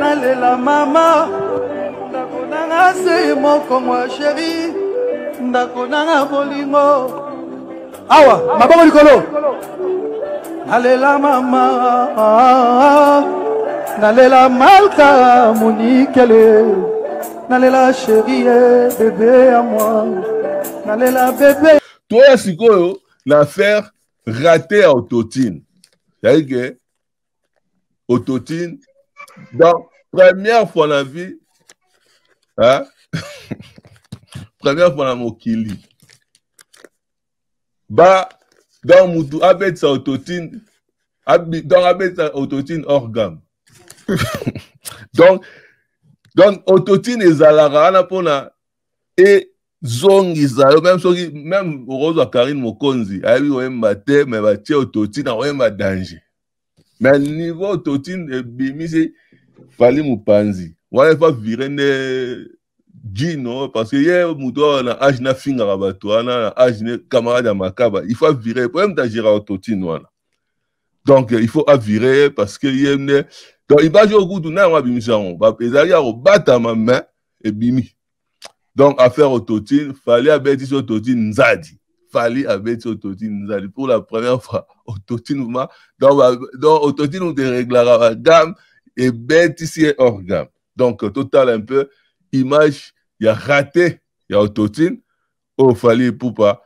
nalela mama. Ndako nanga se moko mwa sheri ndako nanga bolingo. Awa maboko likolo. Nalela mama nalela malka monikele nalela sheri ye bebe ya mwa nalela bebe toya sikoyo l'affaire raté ya autotine c'est-à-dire que autotine donc première fois na vie hein? première fois na mokili ba donc mutu abetisa autotine abi, donc abetisa autotine hors gamme. Donc donc autotine ezalaka wana mpona ezongisa yo même soki même okozwa karine mokonzi ayebi koyemba te me batie autotine akoyemba danger me niveau autotine ebimisi fali mopanzi wana efa vire nde jino parce que ye moto oyo na age nafingaka bato wana na age ne camarade makaba. Il faut po ye moto agéra autotine wana donc il faut avire parce que nde donc image oyo kutu na yango abimisi yango ezalaki ya kobatama main ebimi donc affaire autotine fali abetisi autotine nzadi fali abeti autotine nzadi pour la première fois autotine ma donc, donc autotine moto eréglaka bagamme ebetisi ye hors gamme. Donc total un peu image ya raté ya autotine oyo fali epupa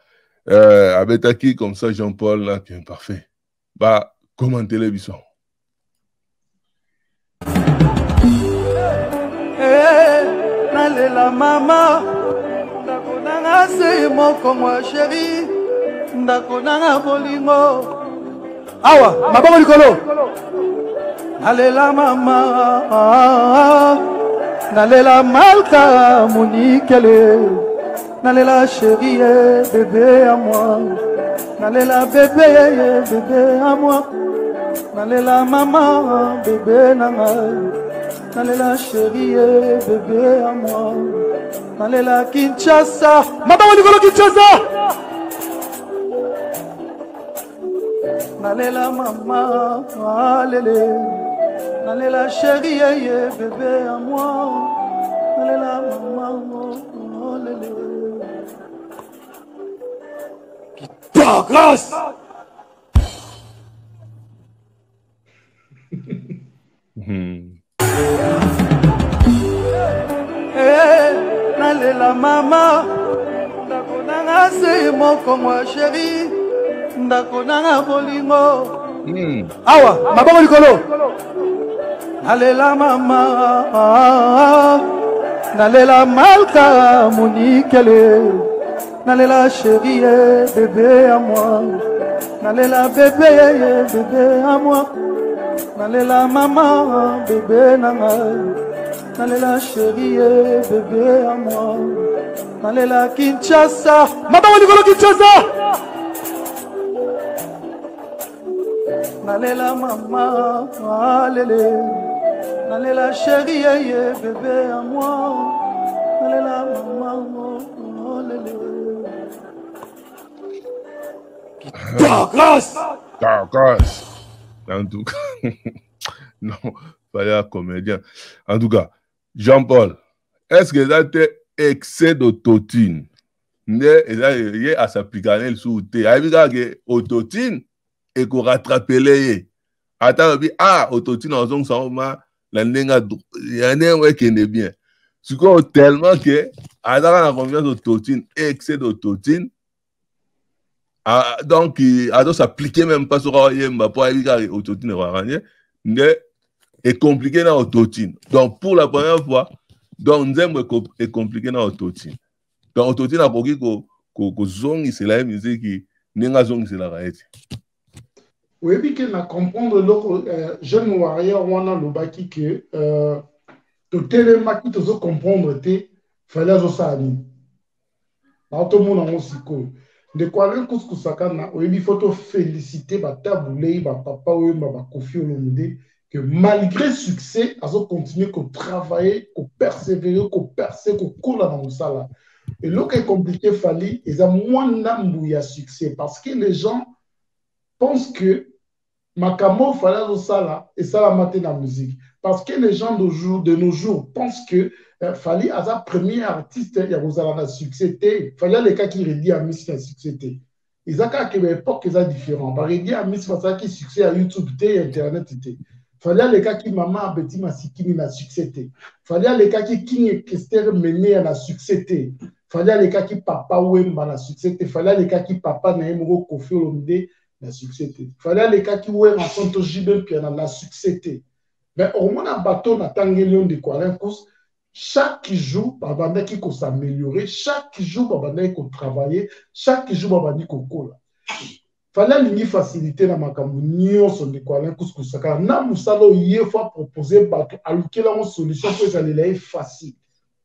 euh, abetaki comme ça jean paul na bien parfait. Bakomantele biso nalela mama ndako nanga se moko mwa sheri ndako nanga bolingo. Awa maboko likolo. Nalela mama. Nalela malka monikele nalela sheri ye bebe ya mwa nalela bebe ye bebe ya mwa nalela mama bebe nanga. Nalela sheri ye bebe ya mwa nalela kinshasa. Maboko likolo kinshasa. Nalela mama alele. Nalela sheri ye ye bebe ya mwa nalela mama alele kitagras hmm. Nalela mama. Ndako nanga se moko mwa sheri ndako nanga bolingo. Hmm. awa maboko likolo. Nalela mama. Nalela malka monikele nalela sheri ye bebe ya mwa nalela bebe ye bebe ya mwa nalela mama bebe nanga nalela sheri ye bebe ya mwa nalela kinshasa. Maboko likolo kinshasa. Nalela mama alele. Nalela sheri ye ye bebe ya mwa nalela mama alele. Kitagras Carcasse. En tout cas, non, fallait un comédien. En tout cas, Jean-Paul, est-ce que ça été excès d'autotune? nde eza ye asaplikana lisusu te ayebi kaka ke autotune ekorattrapele ye ata alobi ah autotune azongisa ngo ma na ndenge ya ndenge ekende bien. Sikoyo tellement ke azaka na confiance autotune excès d'autotune Ah, donc azosapplike même pas soki aoyemba mpo ayebi kaka autotune ekwaka nie nde ecomplike na autotune donc pour la première fois donc nzembo eko- ecomplike na autotune donc autotune akoki ko- ko- kozongisela ye miziki ndenge azongiselaka ye te oyebi ke na comprendre eloko euh, jeune warrior wana alobaki ke totelemaki tozocomprendre te fali azosala nini nao tomona yango sikoyo ndeko alain kuskusakana oyebi fo tofélicité batabulei bapapa oyemba bakofi olomide que malgré succès azocontinue kotravaille kopersévere koperse kokola na mosala eloko ecomplike fali eza mwa ndambu ya succès parce que les gens pensent que makambo fali azosala esalama te na musique. Parce que les gens de, nos jours pensent que euh, fali aza premier artiste ya kozala na succès te fali alekaki redi ya miss na succès te eza kaka baépoque eza différent. Baredi ya miss basalaki succès ya youtube te ya internet te fali alekaki mama abeti masikini na succès te fali alekaki king kester meneya na succès te fali alekaki papa wemba na succès te fali alekaki papa na ye moko kofi olomide na succès te fali alekaki wera sonto jibe mpiana na succès mais omona bato natangeli yo ndeko alain cous chaque jour babandaki kosaméliorer chaque jour babandaki kotravailler chaque jour babandi kokola fali alingi facilité na makambo nyonso ndeko alain kuskusaka na mosala oyo ye fo apropose bato alukelango solution mpo ezalela ye facile.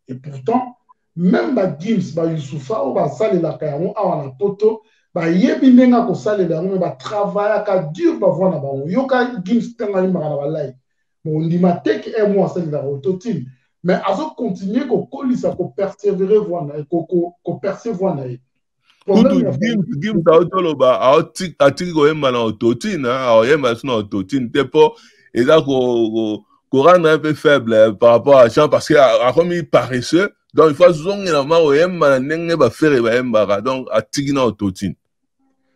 Et pourtant même bagims bayusufa oyo basalelaka yango awa na poto bayebi ndenge akosalela yango me batravaillaka dur bavoi na bango. Yoka gims ntango alimbaka na balai mondima teke e mo asalelaka autotime mais azokontinue kokolisa kopersévere voi na ye koperse voi na ye kutu gims aotoloba atiki koyemba na autotine aoyemba so na autotine te mpo eza korendre un peu faible par rapport à chant parce que akomi paresseux donc il faut azongela ma koyemba na ndenge bafere bayembaka donc atiki na autotine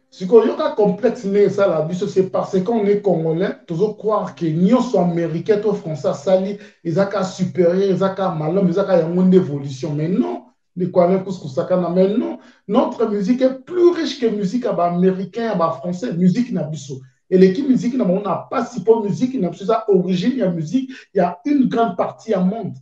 sikoyoka complexe ndenge esala biso c'est parce qu'on est congolais tozocroire ke nyonso américain to français asali eza ka supérieur eza ka malamu eza ka yango nde évolution mais non mais non notre musique est plus riche que musique ya baaméricain ya bafrançais musique na biso. Eleki musique na bango na pasi mpo musique na biso eza origine ya musique ya une grande partie ya monde.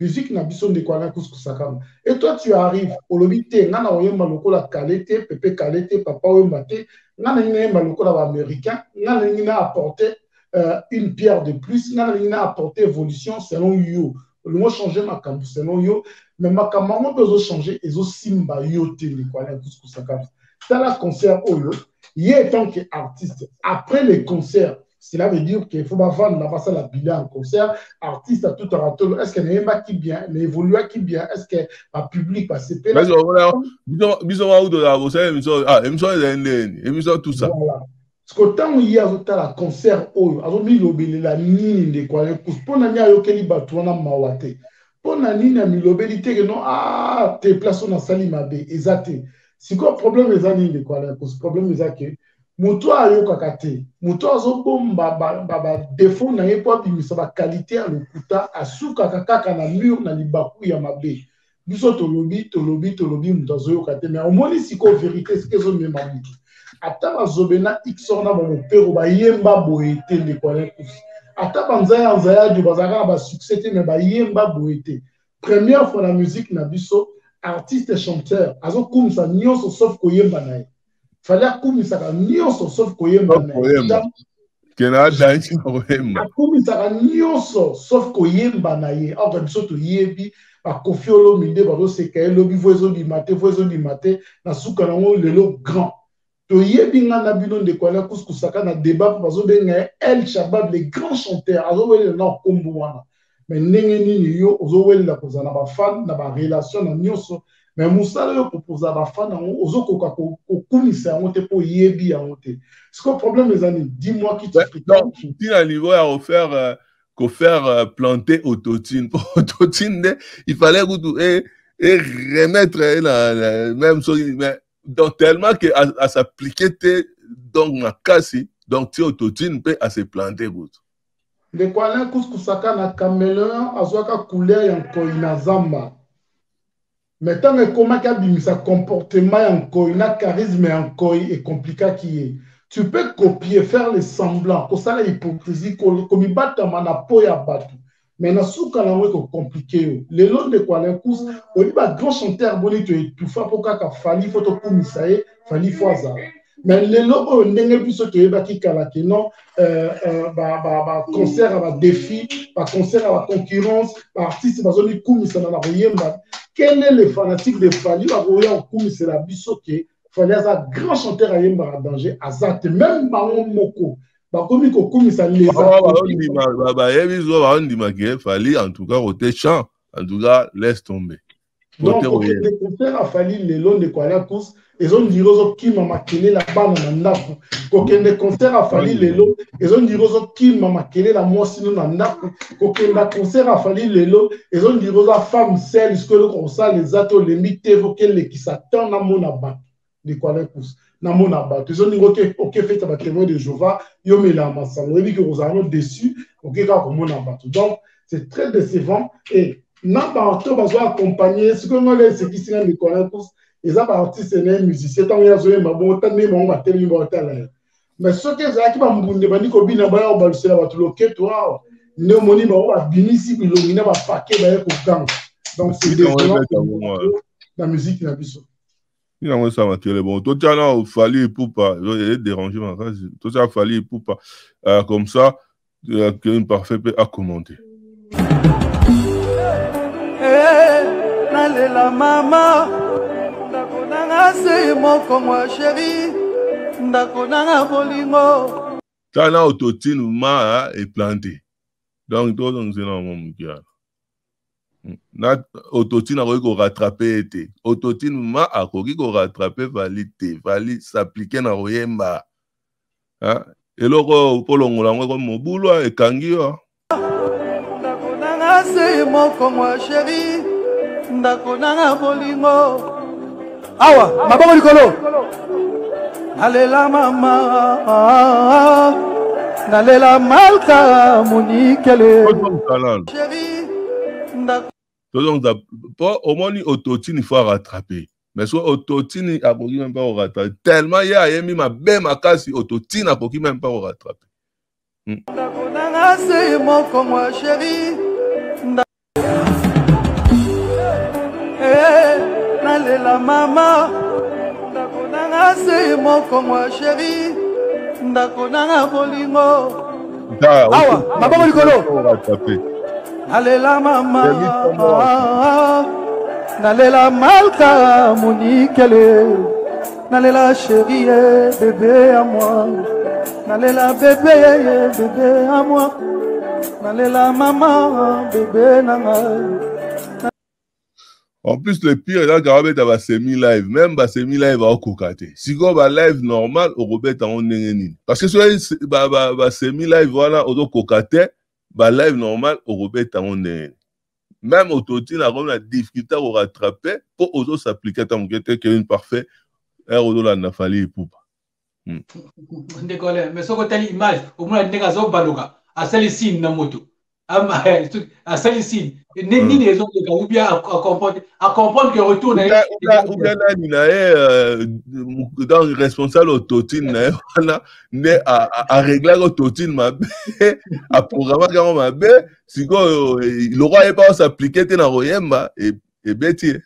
Musique na biso ndeko ala kuskusakana et toi tu arrives olobi te nga na oyemba lokola kale te pepe kale te papa oyemba te nga nalingi nayemba lokola baaméricain nga nalingi na apporter euh, une pierre de plus nga nalingi na apporter évolution selon yo. Olingo change makambo selon yo me makambo yango mpe ezochange ezosimba yo te ndeko ala kuskusakana tala concert oyo ye tant que artiste après les concerts cela veut dire qu'il faut vendre la bilan en concert. Artiste à tout ratour est-ce qu'elle n'est pas qui bien elle évolue qui bien est-ce que le public va ya bosala émission ah émission eza ndeni émission tout ça. Voilà. Parce que ye azotala concert nini wana mawa te mpo na nini amilobeli teke no ah te place oyo nasali mabe eza te. Sikoyo problème eza nini ndeko problème eza ke moto ayokaka te moto azobomba badefo na ye mpo abimisa bakalite ya lokuta asukaka kaka na mur na libaku ya mabe. Biso tolobi tolobi tolobi moto azoyoka te. Mais omoni sikoyo vérité sike ezomema motu ata bazobe na xor na bamopero bayemba boye te ndeko alekusi ata banzaya nzayadi bazalaka na basuccès te mais bayemba boye te. Première fois na musique na biso artiste chanteur azokumisa nyonso sauf koyemba na ye. Fali akumisaka nyonso sauf koyemba na ye. Akumisaka nyonso sauf koyemba na ye. Aoka biso toyebi bakofi olomide bazoseka ye lobi vo ezobima te vo ezobima te na suka nango lelo grand toyebi nga na bino ndeko ali akuskusaka na débat mpo bazobenga ye el shabab le grand chanteur azowelela na nkombo wana. Me ndenge nini yo ozowelela kozala na bafan na barelation na nyonso. Me mosala oyo kopoza bafan yango ozokoka kokumisa yango te mpo oyebi yango te. Siko problème eza nini tina niveau ya kofaire kofaire planter autotune. Po autotune nde il fallait kutu e remettre na même soki mais donc tellement que à s'appliquer te donc na kasi donc ti autotune mpe ase planter kutu ndeko alain kuskusaka na caméléon azwaka couleur ya nkoi na zamba me ntango ekomaki abimisa comportement ya nkoi na charisme ya nkoi ekomplikaki ye tu peux copier faire le semblant kosala hypocrisie komibatama na po ya bato me na suka nango ekokomplike yo lelo ndeko alain kus oyebi bagrand chanteur boni toetufa mpo kaka fali fo tokumisa ye fali fo azala me lelo oyo ndenge biso toyebaki kala ke non baconcert ya badefi baconcert ya baconcurrence baartiste bazomikumisana na koyemba est le fanatique de fali bakoya kokumisela biso ke fali aza grand chanteur ayembaka danger aza te même bango moko bakomi kokumisa bayebi zo baondima ke fali en tout cas kote champ en tout cas laisse tomber afali lelo ndeko ezondiri ozokima makelela bana na ndako kokende afali lelo ezondiri ozokima makelela mwasi no na ndako kokenda afali lelo ezondiri oza femme sel sikoyo eloko kosala eza te olembi te okelekisa tan namona bato ndeko namona bato ezondingi oke- okefeta batémoin de jehova yomela masano. Oyebi ke kozala no déçu. Oke kaka komona bato donc c'est très décevant. Et na bato bazwa accompagne sikoyo ngo le esekisi nga ndeko ala kus eza baartiste na ye musicien ntango ye azoyemba bongo ta ndenge bango batelemi baotala ye mais soki ezalaki bambunde bandi kobina baya kobalusela bato loketo awa nde omoni bango babimisi bilongi na bapake baye koganga donc c'est Bino désolant oyebeta bongo wana. na musique na biso Ni yango esa makele bon totia na ofali epupa edérange makasi totia fali epupa euh, comme ça euh, Kevin parfait mpe akommente nalela mama. Ndako nanga se mokongo sheri ndako nanga bolingo. Tala na autotune ma eplante donc tozongisa na mwa moke wana. Na autotune akoki korattrape ye te autotune ma akoki korattrape vali te vali s'applike na koyemba. Eloko oyo polongola yango eko mobulu ekangi yo ndako nanga se mokongo sheri ndako nanga bolingo. Awa maboko likolo. Nalela mama. Nalela malka monikele sheri ndako tozongisa mpo omoni autotune fo arattrape mais so autotune akoki meme mpa korattrape tellement ye ayembi mabe makasi autotune akoki meme mpa korattrape ndako nanga se mokongo sheri nda- Eh, nalela mama. Ndako nanga se mokongo sheri ndako nanga bolingo. Awa, maboko likolo. Nalela mama nalela malka monikele nalela sheri ye bebe ya moi nalela bebe ye bebe ya moi nalela mama bebe nanga En plus, le pire, eza kaka beta basemi live. Même basemi live aokoka te. Sikoyo ba live normal yango ndenge nini. Parce que soki ba- ba- basemi live wana ozokoka te, ba live normal okobeta yango ndenge. Même autotune akomi na difficulté akorattrape mpo ozosapplike ata moke te kevin parfait ere ozolanda fali epupa. ndeko le mais soki otali image omona ndenge azobaluka asali sine na moto Ama- Mm. nini ezoleka ou bien acomprendre que retour na ye ou bien nani na ye euh, donc responsable autotune na ye wana nde a- a- areglaki autotune mabe aprogramaki yango mabe sikoyo eh, lokwa ayebi aosapplike te na koyemba ebeti ye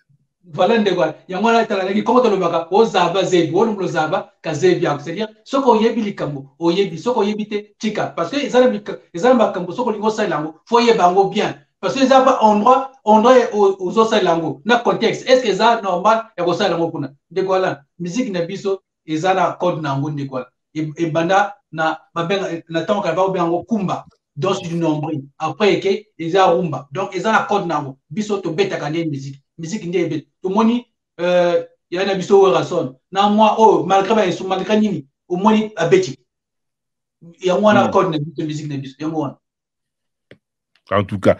voilà ndeko wana yango wana talalaki koko tolobaka ozaba zebi. Wolumbula ozaba ka zebi yako c'est-à-dire soki oyebi likambo oyebi soki oyebi te tika. Parce que eza na makambo soki olingi osalela yango fo oyeba yango bien. Parce que eza ba endroit endroit ozosalela yango na contexte. Est ce que eza normal ya kosalela yango kuna ndeko wana musique na biso eza na code na yango ndeko wana ebanda na babenga na ntango kala bakobenga yango kumba danse du nombril. Après eke eza rumba donc eza na code na yango biso tobetaka nde musique. Musique nde ebeta tomoni euh, ya na biso werason na mwa oyo malgré bainstru malgré nini omoni abeti yango wana Mm. code na biso musique na biso yango wana en tout cas.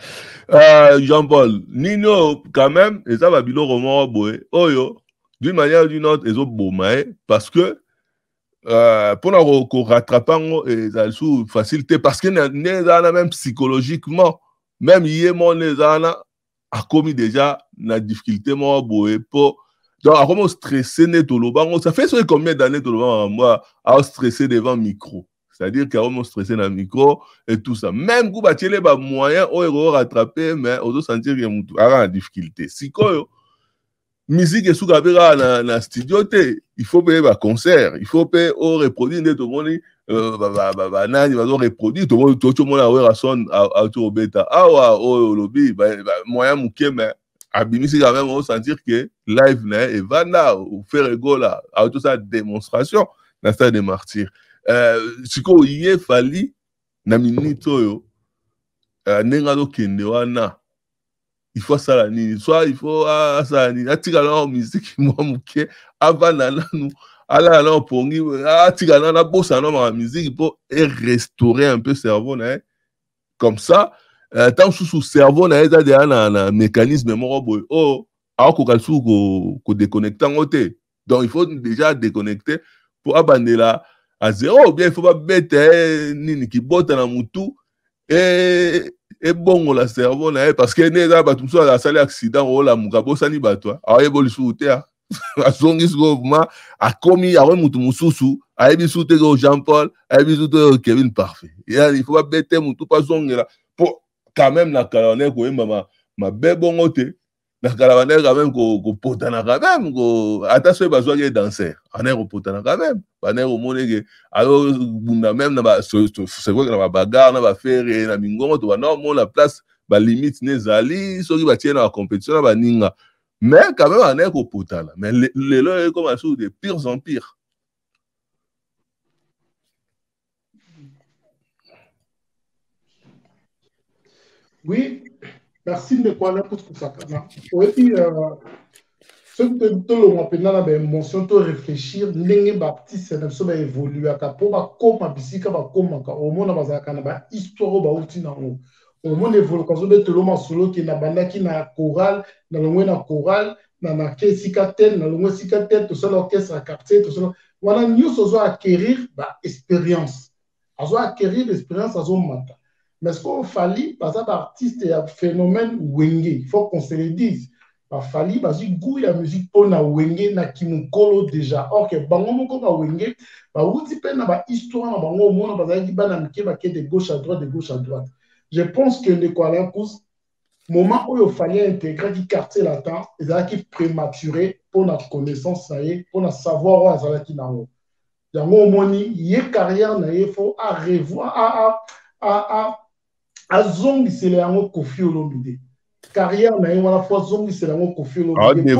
Euh, jean paul nini oyo quand même eza babiloko moko boye oyo d'une manière ou d'une autre ezoboma ye parce que mpona korattrape yango ezali su facile te parce que nde eza même psychologiquement même ye moko nde eza wana déjà na difficulté moko boye mpo donc akomi ostresse nde toloba ça fait combien d'année toloba makambo aostresse devant micro? C'est-à-dire qu'akomi ostresse na micro et tout ça. Même coup batiele ba moyen oyo eko rattraper mais ozo sentir que mutu aka na difficulté. Sikoyo musique esuka mpe kaka na, na studio te faut mpe ba concert il faut mpe o reproduire nde tomoni euh, ba- ba- ba- banani bazo reproduire tomoni tocomona wera son auti kobeta awa oyo olobi moyen moke mais abimisi quand même osentir que live na ye evanda ofere egola auti osala démonstration na stade de martyr euh, sikoyo ye fali na minute oyo uh, ndenge azokende wana il faut asala nini soit il faut asala nini atikala na miziki mwa moke avanda nanu alala na opongi atikala na abosana na maka miziki mpo erestaurer un peu cerveau na ye comme ça ntango mosusu cerveau na eza deya na, na mécanisme moko boye oyo akokoka lisusu kodéconnecte yango te donc il faut déjà déconnecter mpo abandela à zéro. Bien il faut babeta ye nini kibota na mutu ebongola cerveau na ye parce que ne eza bato mosusu asali accident olamuka bosani bato aoyeba lisusu te azongi sikoyo ma akomi akomi mutu mosusu ayebi su te o jean paul ayebi su te kevin parfait. Il faut babete mutu mpo azongela mpo quand même koyemba mabe bongo te na kala wane quand même kopotana quand même ata soki bazwaki ye danser ane kopotana quand même bane komoneke azobunda même na sekoki na babagare na bafere na mingongo to bana omona place balimite ne ezali soki batie na bacompétition na baninga mais quand même ane kopotana mais lelo ekoma susu de pires en pire Oui, tout ça. Et puis, soki tolongwa mpenza na baémotion to réfléchir ndenge baptiste na biso baévoluaka mpo bakóma bisika bakómaka omona bazalaka na bahistoire oyo bauti nango omona evoluka azobetelo masolo okende abandaki na choral nalongwe na choral na nake esika te nalongwe esika te tosala orchestre ya quartier tosala wana nyonso azo acquérir baexpérience azo acquérir expérience azomata mais ce qu'on fali baza baartiste ya phénomène wenge. Il faut qu'on se le dise. Bafali bazwi goût ya musique mpo na wenge na kimokolo déjà. Or ke bango moko bawenge bawuti mpe na bahistoire na bango omona bazalaki bana mike bake de gauche à droite de gauche à droite. Je pense que ndeko alain cous moment oyo fali aintégraki quartier latin ezalaki prématuré mpo na connaissance na ye mpo na savoir oyo azalaki nango yango omoni ye carrière na ye fo arevoir azongisela yango kofi olomide carrière na ye wana fo azongisela yango kofi olomide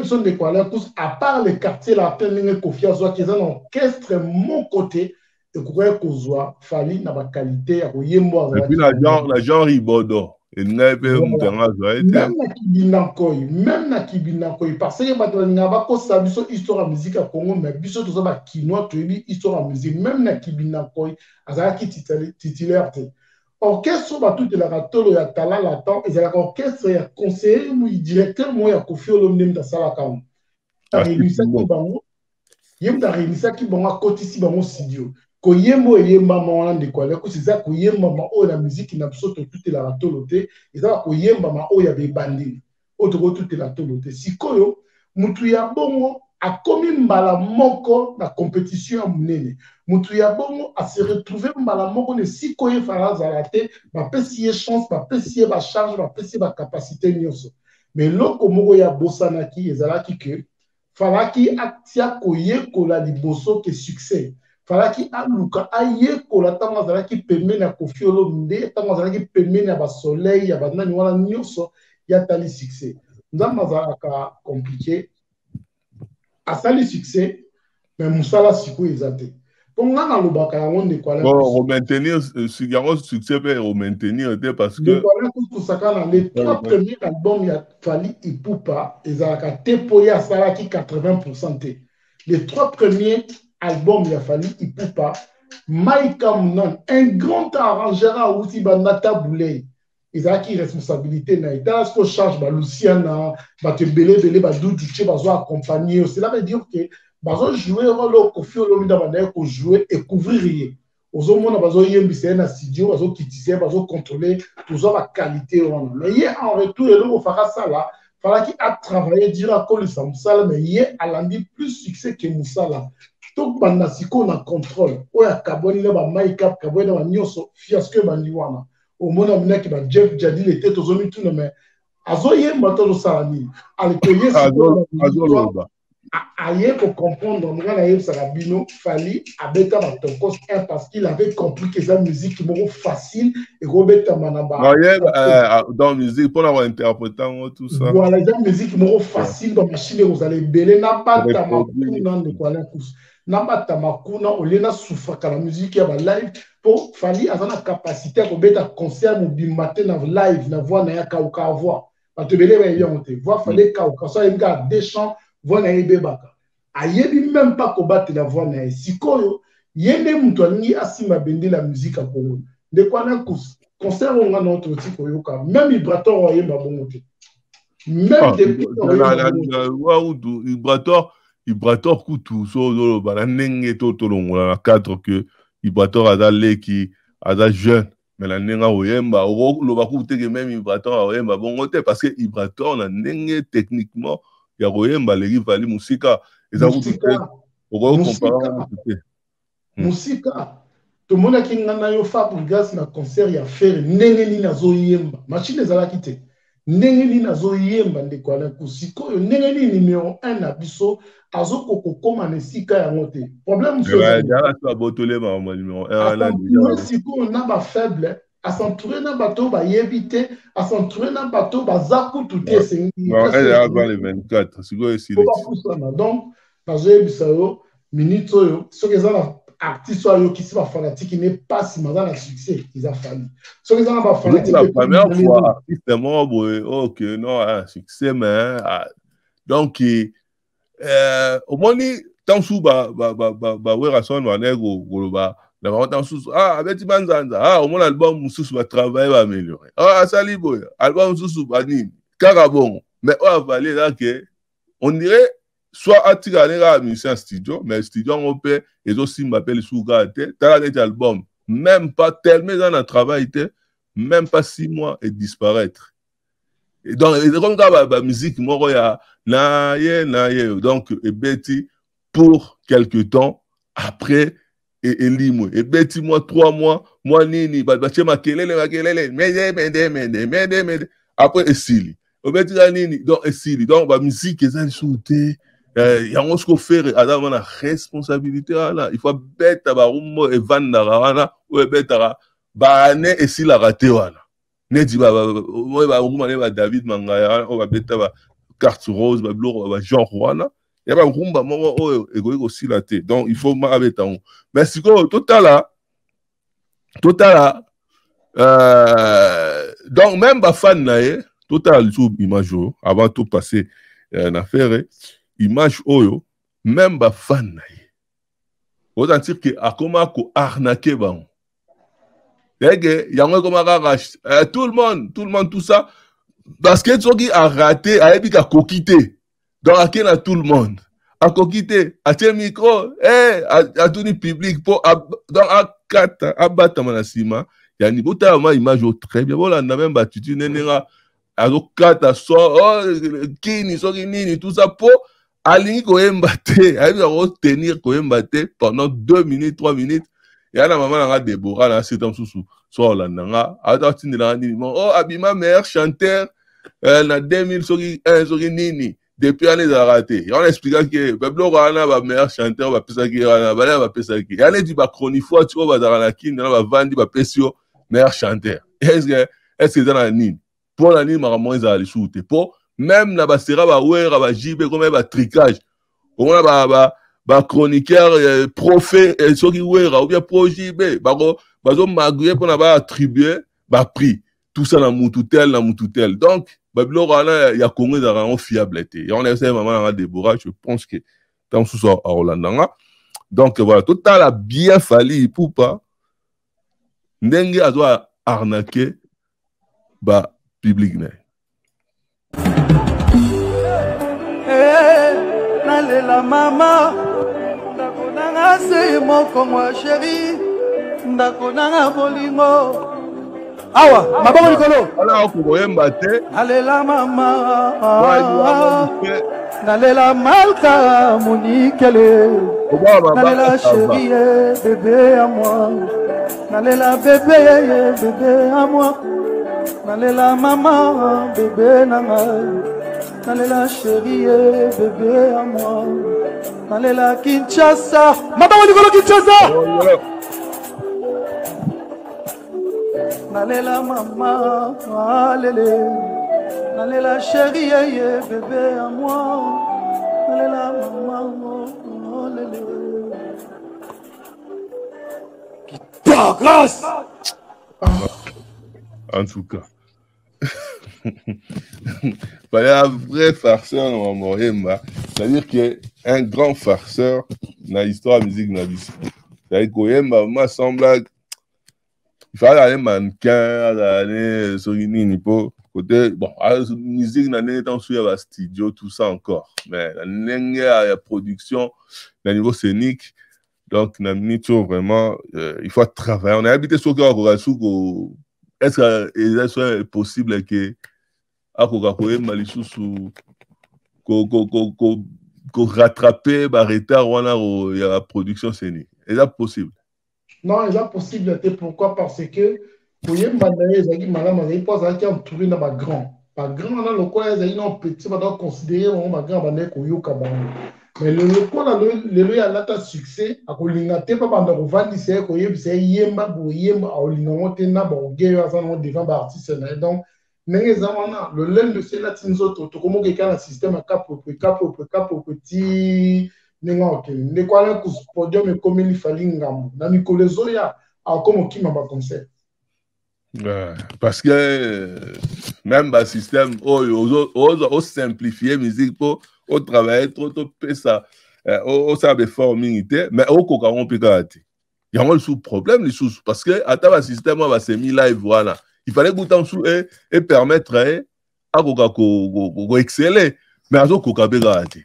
biso ndeko alain à part le quartier latin ndenge kofi azwaki eza na orchestre moko te ekokaki kozwa fali na bakalite ya koyemba na genre ibodo elingai mpe moto yango azwa ye te na kibinakoi même na kibinakoi parce que bato balingaka bakosa biso histoire ya musike ya congo mais biso toza bakinois toyebi histoire ya musike même na kibinakoi azalaki titulaire te. Orchestre oyo batutelaka tolo ya tala latan ezalaka orchestre ya conseiller directeur moko ya kofi olomide moto asalaka yango. Aréunisaki bango ye moto aréunisaki bango akotisi bango studio koyemba oyo eyembama wana ndeko alekusi eza koyembama oyo na miziki na biso totutelaka tolo te ezaka koyembama oyo ya bebandeli. Oyo tokotutela tolo te sikoyo mutu ya bongo akomi mbala moko na compétition ya monene. Mutu ya bongo ase retrouve mbala moko na esika oyo efala azala te bapesi ye chance bapesi ye bacharge bapesi ye bacapacité nyonso. Ma eloko moko ya bosanaki ezalaki ke falaki atia koyekola liboso ke succès falaki aluka ayekola ntango azalaki pembeni ya kofi ntango azalaki pembeni ya basoleil ya banani wana nyonso ya succès. Nzambe azalaka compliqué. Asali succès me mosala sikoyo eza te. Mpo nga nalobaka yango ndeko romaintenir yango succès. mpe romaintenir te parce que na trois premier album ya fali ipupa ezalaka te mpo ye asalaki 80 pourcent te. Les trois premiers album ya fali ipupa maika munan un grand arrangeur awuti bandata bulei ezalaki responsabilité na ye tala siko charge yo cela veut dire olomida bandaye kojoue ekouvrir ye ozomona bazoyembisa ye na studio bazokitisa ye bazocontrôle tozwa bakalite wana mais ye en retour dire mais ye alandi plus succès ke mosala tobanda sikoyo na contrôle. Oyo akabwani na bamaikap kabwani na banyonso fiasko ebandi wana omona aminaki bajeff jadile te tozomituna me azoyemba to azosala nini? Azoloba aye kocomprendre nga nayebisaka bino fali abeta batokos 1 parce qu'il avait compris que eza musique moko facile ekobetama na dans musique mpona kointerprete yango tout ça. Voilà eza musique moko facile bamashine ekozala ebele na batama kuna ndeko nabatama kuna olie nasufraka na musike ya balive mpo fali aza na kapasité ya kobeta concert mobimba te na live na voi na ye akauka avoi bato ebele bayebi yango te voi fali ekauka so ayebi kaka deux champs voi na ye ebebaka ayebi même mpa kobatela voi na ye sikoyo ye nde moto alingi asimba bendela musike ya kongo ndeko wana concert onga na ototi koyoka même vibrator ayemba bongo te même depuis wautu vibrator vibrator kutu so ozoloba na ndenge to tolongola na cadre ke vibrator aza leki aza jeune me na ndenge akoyemba okoloba kutu teke même vibrator akoyemba. Bongo te parce que vibrator na ndenge techniquement ya koyemba leki vali mosika. Eza kutu te okokompara mutu te. Mosika. Tomonaki nga na yo fabrigas na concert ya fere ndenge nini azoyemba? Mashine ezalaki te ndenge nini azoyemba ndeko alaku sikoyo ndenge nini numero 1 na biso azokoka kokóma na esika yango te. Problème sikoyo na bafaible acentouré na bato oyo bayebi te acentouré na bato baza kutu te esengibapusana donc nazoyebisa yo minute oyo soki eza na artiste oyo ayokisi bafanatike ne pasi maza na succès eza fali soki eza na bafanatikepremière fois artiste moko boye oke no a succès mais donc omoni ntango su bawera soni wane koloba na bango ntango susu ah abeti banzanza ah omona album mosusu batravaille baameliore ah asali boye album mosusu banini kaka bongo mais oyo avali eza ke on dirait soit atika ndenge kaka musicien studio mais studio yango mpe ezosimba mpe lisusu kaka te tala neti album même pas tellement eza na travail te même pas six mois et disparaître. Et donc ekomi kaka bamusike moko ya na ye na ye. Donc ebeti pour quelque temps après elimwe ebeti mwa trois mois mwa nini batie makelele makelele mende mende mende mende mende après esili obetika nini. Donc esili donc bamusike eza lisusu te yango soki ofere aza wana responsabilité wana il faut abeta barumbo evandaka wana oyo ebetaka baane esilaka te wana neti oyo baruma ne badavid mangaya wana oyo babeta rose barumba moko oyo ekoki kosila te donc il faut ma abeta yango mais totala totala euh, donc même bafani na ye totala lisusu avant topasse euh, na fere image oyo même bafani na ye osentir ke akoma koarnake bango eke yango ekoma kaka euh, tout le monde tout le monde tout ça parce que soki arate ayebi kakoki te donc ake na tout le monde akoki te atie micro eh, atuni public mpo donc akata abatama na nsima ya nibo tala ma image oyo très bien bolanda meme batutu nenenga azokata so oh, kini soki nini tout ça mpo alingi koyemba te ayebi kotenir koyemba te pendant deux minutes trois minutes. Eya na mama nanga debora na seta mosusu so olanda nga ata atindelanga nini. Mo oh abima meilleur chanteur euh, na 2000 soki 1 soki nini. Depuis wana ezalaka te. Yango explikaki babiloko wana bameilleur chanteur bapesaki wana bale bapesaki. Ya neti bachronifoa ti oyo bazalaka na kini wana bavandi bapesi yo meilleur chanteur. Estce eza na nini? Mpo na nini makambo ezala lisusu te? Mpo même na basera bawera bajibe koma batricage omona bachroniqueur profe soki wera ou bien projibe bazomagrie mpona baattribue baprix tout ça na mutu tel na mutu tel donc babiloko wana ya congo ezalaka yango fiable te yango na yosali mama nanga debora je pense que ntango mosusu akolanda nga donc voilà. Totala bien fali ipupa ndenge azo arnake bapublike na ye nalela mama. Ndako nanga se moko mwa sheri ndako nanga bolingo. Awa maboko likolo. Wana okokoyemba te. Nalela mama. Nalela malka monikele nalela sherie bebe ya mwa nalela bebe ye bebe ya mwa nalela mama bebe na ngai nalela chérie bébé à moi. Nalela kinshasa. Mabango likolo kinshasa. Oh, nalela mama alele nalela chérie bébé à moi. Nalela mama alele Kita grâce En tout cas. fallait un vrai farceur. C'est-à-dire qu'un grand farceur dans l'histoire de la musique. C'est-à-dire qu'Oyemba, moi, semble il fallait aller mannequin, aller sur une côté, bon, la musique n'a pas sur studio, tout ça encore. Mais la production, le niveau scénique, donc, nous vraiment, euh, il faut travailler. On a habité sur le est-ce que c'est possible que akoka koyemba lisusu korattrape baretard wana ya production scénique eza possible? Non eza possible? Te pourquoi? Parce que koyemba na ye ezalaki malamu. Azali mpo azalaki entouré na bagrand bagrand wana lokola ezali na petit badaka considéré bango bagrand bandaki koyoka bango. Mais lokola lelo ye alata succès akolinga te mpa banda kovandisa ye koyebisa ye yemba boyemba akolinga ngo te na baoge oyo aza nango devant baartiste na ye. Donc ndenge eza wana lolendo esi elati nzoto tokomoka eka na systeme akapopwe kapopwe kapopwe ti ndenge akokende ndeko wana podium ekomeli fali ngambo na mikolo ezoya akoma okima baconcert parce que même basystème oyo osimplifie musique mpo otravaille trop topesa osala befort mingi te mais okoka ngo mpe kaka te yango lisusu problème lisusu parce que ata basystème oyo basemi live wana il fallait kuta mosusu epermettre ye akoka koexcele mais azokoka mpe kaka te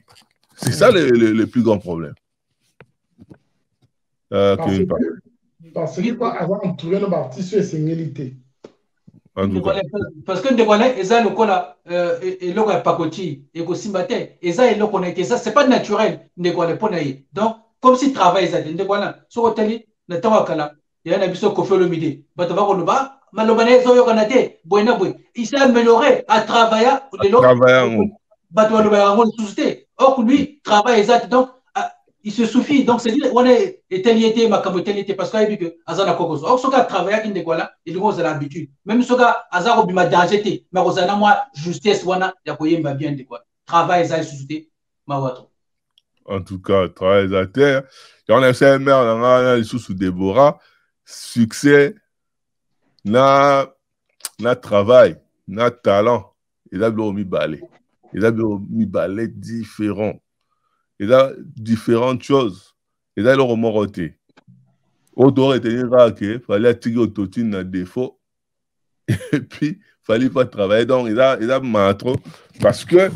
c'est ça le, le, le plus grand problème. Euh, parce que aza entouré na baartiste oyo esengeli te parce que ndeko na eza lokola eloko ya pakoti ekosimba te. Eza eloko na ye te c'est pas naturel ye. Donc comme si travail eza te ndeko wana soki otali na ntango ya kala yaya na biso kofi olomide bato bakoloba maloba na ye ezoyokana te boye na boye il s'est amélioré atravailla lelo bato baloba yango lisusu te or lui travail te donc il se suffit. Donc c'est dire wana eteli ete makambo eteli ete parce que ayebi ke aza na kokoso or soki atravaillaki ndeko wana elingi ozala habitude même soki aza kobima danger te mais kozala na mwa justesse wana ya koyemba bien ndeko wana travail eza lisusu te mawato en tout cas travail eza te yango na ese mare na nga wana lisusu debora succès na na travail na talent eza biloko mibale eza biloko mibale différent. Eza différentes choses. Eza eloko moko te oyo toretenir kaka ke fali atiki ototine na défaut. Epuis fali pas travailler. Donc eza eza matro parce que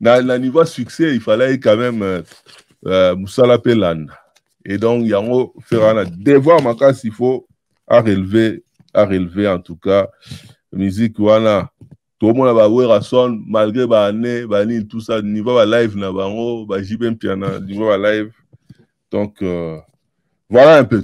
na, na niveau succès il fallait quand même euh, euh, et donc yango fera na devoir makasi il faut à relever à relever en tout cas musique wana tomona bawera son malgré baane banini tout ça niveau balive na bango bajibe mpia na niveau balive donc euh, voilà un peu